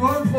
one.